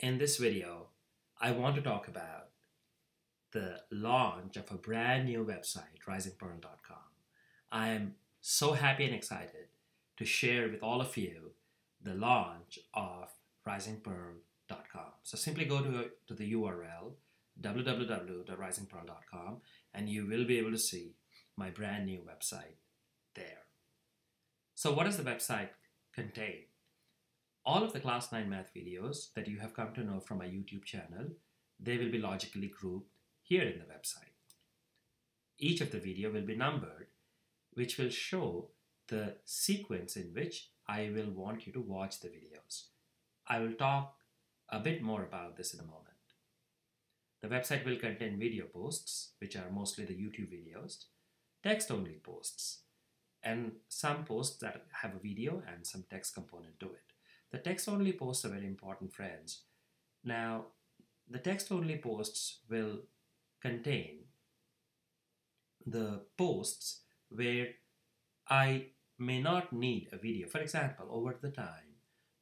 In this video, I want to talk about the launch of a brand new website, risingpearl.com. I am so happy and excited to share with all of you the launch of risingpearl.com. So simply go to, to the URL www.risingpearl.com and you will be able to see my brand new website there. So what does the website contain? All of the class 9 math videos that you have come to know from my YouTube channel, they will be logically grouped here in the website. Each of the video will be numbered, which will show the sequence in which I will want you to watch the videos. I will talk a bit more about this in a moment. The website will contain video posts, which are mostly the YouTube videos, text-only posts, and some posts that have a video and some text component to it. The text-only posts are very important, friends. Now, the text-only posts will contain the posts where I may not need a video. For example, over the time,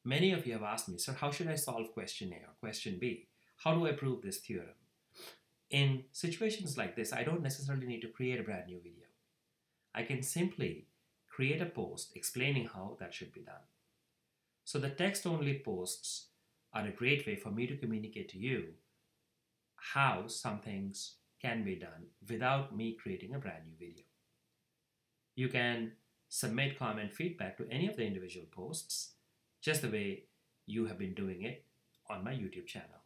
many of you have asked me, sir, how should I solve question A or question B? How do I prove this theorem? In situations like this, I don't necessarily need to create a brand new video. I can simply create a post explaining how that should be done. So the text-only posts are a great way for me to communicate to you how some things can be done without me creating a brand new video. You can submit comment feedback to any of the individual posts just the way you have been doing it on my YouTube channel.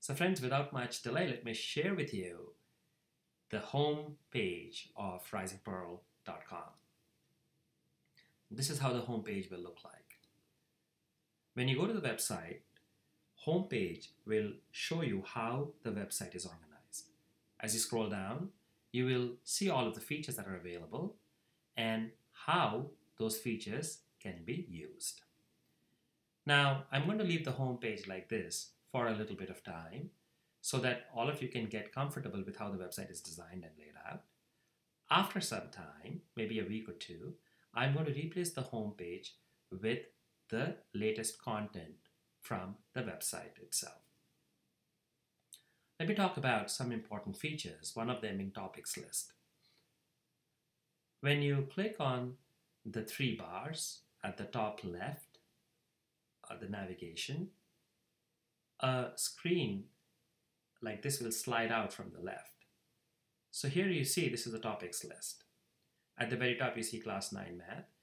So friends, without much delay, let me share with you the home page of risingpearl.com. This is how the home page will look like. When you go to the website, home page will show you how the website is organized. As you scroll down, you will see all of the features that are available and how those features can be used. Now, I'm going to leave the home page like this for a little bit of time so that all of you can get comfortable with how the website is designed and laid out. After some time, maybe a week or two, I'm going to replace the home page with the latest content from the website itself. Let me talk about some important features, one of them in topics list. When you click on the three bars at the top left of the navigation, a screen like this will slide out from the left. So here you see this is the topics list. At the very top you see class 9 math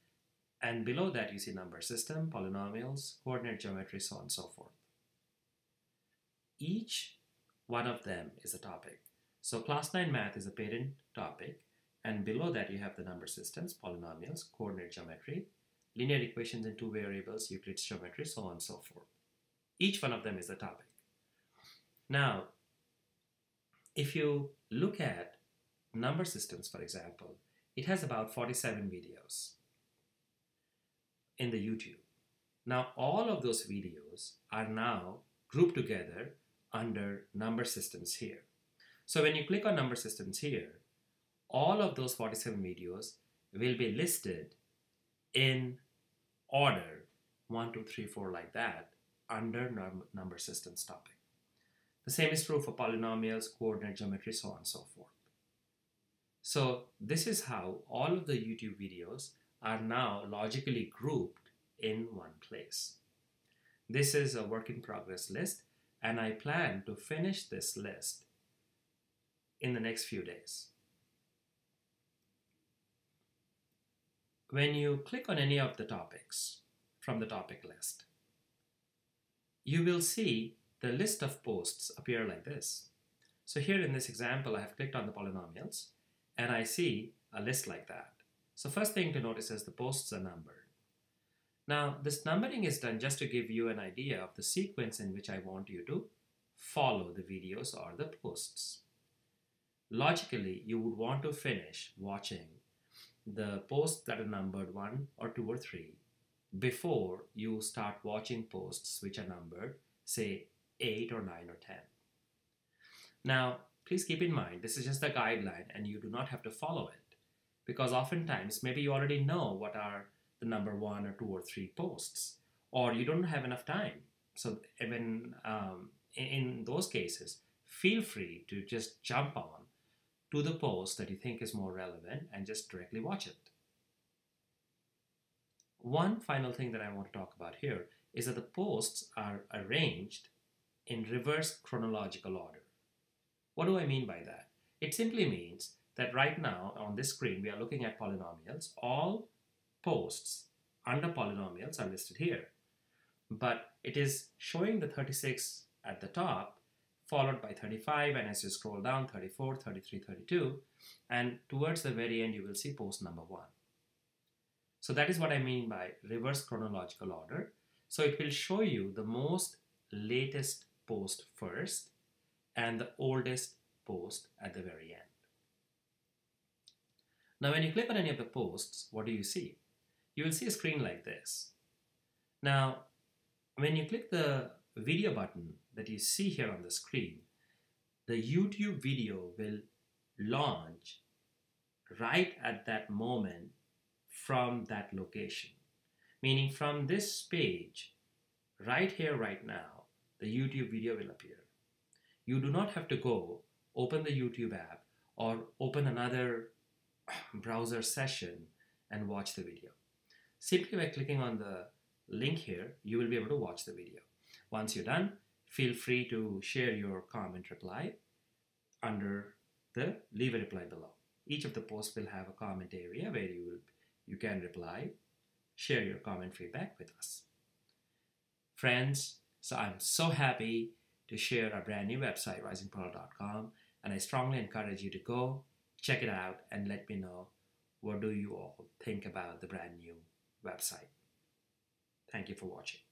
and below that you see number system, polynomials, coordinate geometry, so on and so forth. Each one of them is a topic. So class 9 math is a parent topic and below that you have the number systems, polynomials, coordinate geometry, linear equations in two variables, Euclid's geometry, so on and so forth. Each one of them is a topic. Now, if you look at number systems, for example, it has about 47 videos in the YouTube. Now, all of those videos are now grouped together under number systems here. So when you click on number systems here, all of those 47 videos will be listed in order 1, 2, 3, 4 like that under num number systems topic. The same is true for polynomials, coordinate geometry, so on and so forth. So this is how all of the YouTube videos are now logically grouped in one place. This is a work in progress list and I plan to finish this list in the next few days. When you click on any of the topics from the topic list, you will see the list of posts appear like this. So here in this example, I have clicked on the polynomials and I see a list like that. So first thing to notice is the posts are numbered. Now this numbering is done just to give you an idea of the sequence in which I want you to follow the videos or the posts. Logically, you would want to finish watching the posts that are numbered 1 or 2 or 3 before you start watching posts which are numbered, say 8 or 9 or 10. Now, please keep in mind, this is just a guideline and you do not have to follow it because oftentimes maybe you already know what are the number 1 or 2 or 3 posts or you don't have enough time So even um, in those cases, feel free to just jump on to the post that you think is more relevant and just directly watch it. One final thing that I want to talk about here is that the posts are arranged in reverse chronological order. What do I mean by that? It simply means that right now on this screen we are looking at polynomials. All posts under polynomials are listed here. But it is showing the 36 at the top followed by 35 and as you scroll down 34, 33, 32 and towards the very end you will see post number 1. So that is what I mean by reverse chronological order. So it will show you the most latest post first and the oldest post at the very end. Now when you click on any of the posts, what do you see? You will see a screen like this. Now, when you click the video button that you see here on the screen, the YouTube video will launch right at that moment from that location. Meaning from this page, right here, right now, the YouTube video will appear. You do not have to go open the YouTube app or open another browser session and watch the video. Simply by clicking on the link here, you will be able to watch the video. Once you're done, feel free to share your comment reply under the leave a reply below. Each of the posts will have a comment area where you will you can reply, share your comment feedback with us. Friends, so I'm so happy to share our brand new website, risingpearl.com, and I strongly encourage you to go check it out and let me know what do you all think about the brand new website. Thank you for watching.